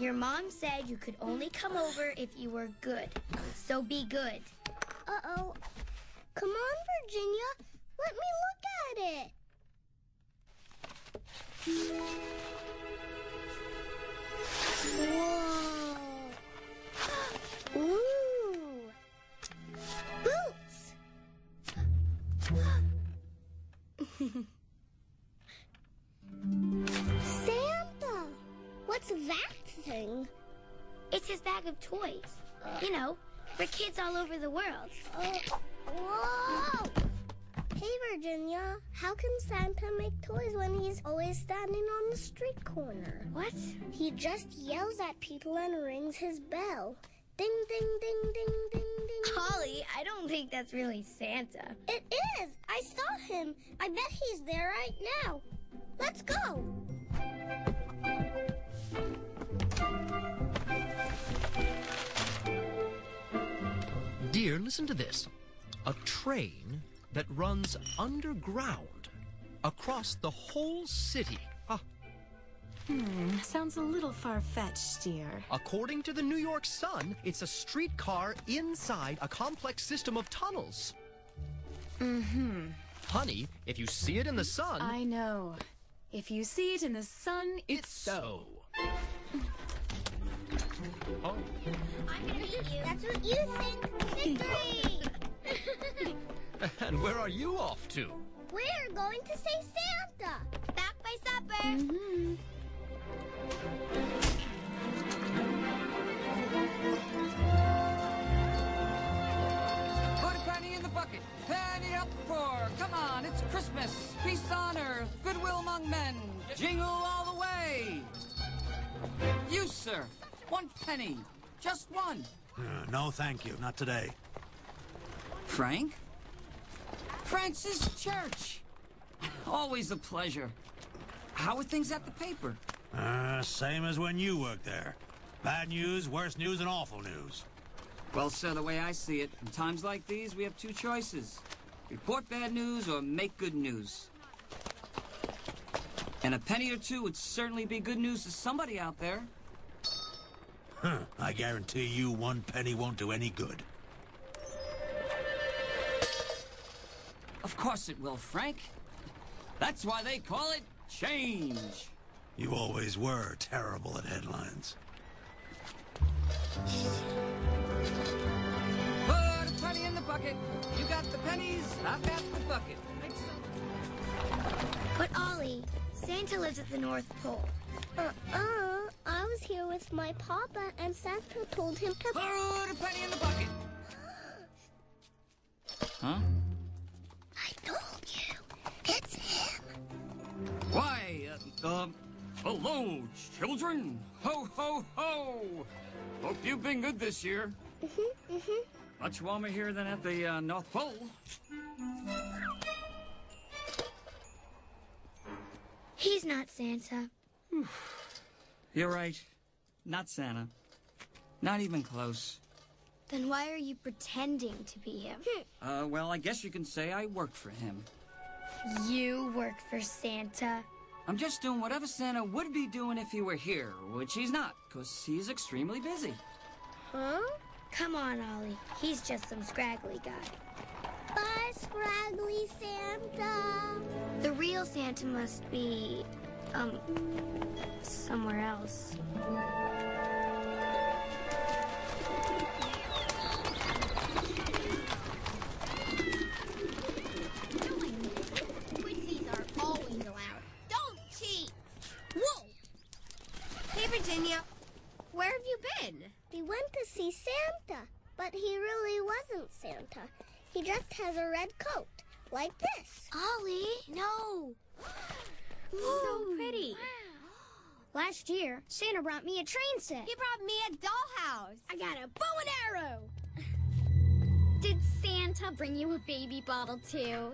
your mom said you could only come over if you were good. So be good. Uh-oh. Come on, Virginia. Let me look at it. Whoa. It's his bag of toys. You know, for kids all over the world. Whoa! Hey, Virginia. How can Santa make toys when he's always standing on the street corner? What? He just yells at people and rings his bell. Ding, ding, ding, ding, ding, ding. Ollie, I don't think that's really Santa. It is. I saw him. I bet he's there right now. Let's go. Dear, listen to this. A train that runs underground across the whole city. Ah, Hmm, sounds a little far-fetched, dear. according to the New York Sun, it's a streetcar inside a complex system of tunnels. Mm-hmm. Honey, if you see it in the sun, I know. If you see it in the sun, it's so. Oh, I'm gonna beat you. That's what you think. Victory! and where are you off to? We're going to say Santa. Back by supper. Mm-hmm. Put a penny in the bucket. Penny up the poor. Come on, it's Christmas. Peace on earth. Goodwill among men. Jingle all the way. You, sir. One penny. Just one. Uh, no, thank you. Not today. Frank? Francis Church. Always a pleasure. How are things at the paper? Uh, same as when you worked there. Bad news, worse news, and awful news. Well, sir, the way I see it, in times like these, we have two choices. Report bad news or make good news. And a penny or two would certainly be good news to somebody out there. Huh, I guarantee you one penny won't do any good. Of course it will, Frank. That's why they call it change. You always were terrible at headlines. Put a penny in the bucket. You got the pennies, I've got the bucket. But Ollie, Santa lives at the North Pole. Uh-uh. I was here with my papa, and Santa told him to... Put a penny in the bucket. Huh? I told you. It's him. Why, uh, um, hello, children. Ho, ho, ho. Hope you've been good this year. Mm-hmm, mm-hmm. Much warmer here than at the uh, North Pole. He's not Santa. You're right. Not Santa. Not even close. Then why are you pretending to be him? Uh, well, I guess you can say I work for him. You work for Santa. I'm just doing whatever Santa would be doing if he were here, which he's not, because he's extremely busy. Huh? Come on, Ollie. He's just some scraggly guy. Bye, Scraggly Santa. The real Santa must be, um, somewhere else. Quitsies are always allowed. Don't cheat! Hey, Virginia. Where have you been? We went to see Santa, but he really wasn't Santa. He just has a red coat, like this. Ollie, no. So pretty. Last year, Santa brought me a train set. He brought me a dollhouse. I got a bow and arrow. Did Santa bring you a baby bottle, too?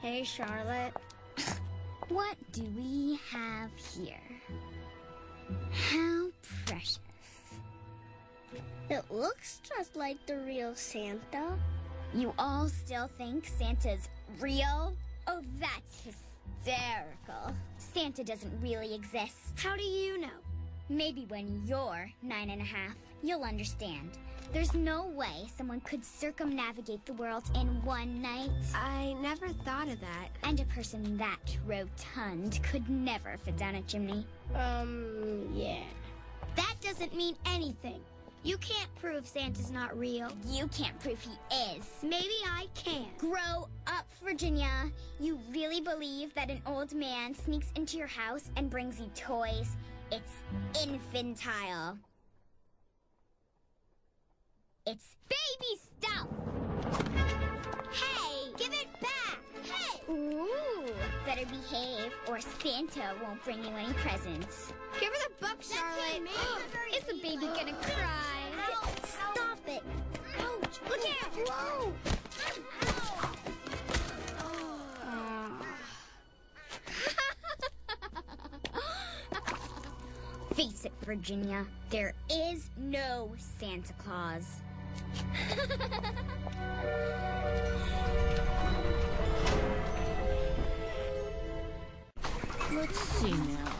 Hey, Charlotte. What do we have here? How precious. It looks just like the real Santa. You all still think Santa's real? Oh, that's hysterical. Santa doesn't really exist. How do you know? Maybe when you're nine and a half, you'll understand. There's no way someone could circumnavigate the world in one night. I never thought of that. And a person that rotund could never fit down a chimney. Um, yeah. That doesn't mean anything. You can't prove Santa's not real. You can't prove he is. Maybe I can. Grow up, Virginia. You really believe that an old man sneaks into your house and brings you toys? It's infantile. It's baby stuff. Hey, give it back. Hey! Ooh, better behave or Santa won't bring you any presents. Give her the book, Charlotte. Oh, is the baby gonna cry? Stop it. Ouch. Look out! Whoa. Face it, Virginia. There is no Santa Claus. Let's see now.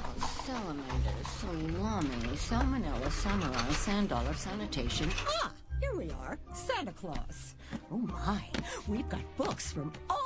Salamander, salami, salmonella, samurai, sand dollar, sanitation. Ah, here we are. Santa Claus. Oh my, we've got books from all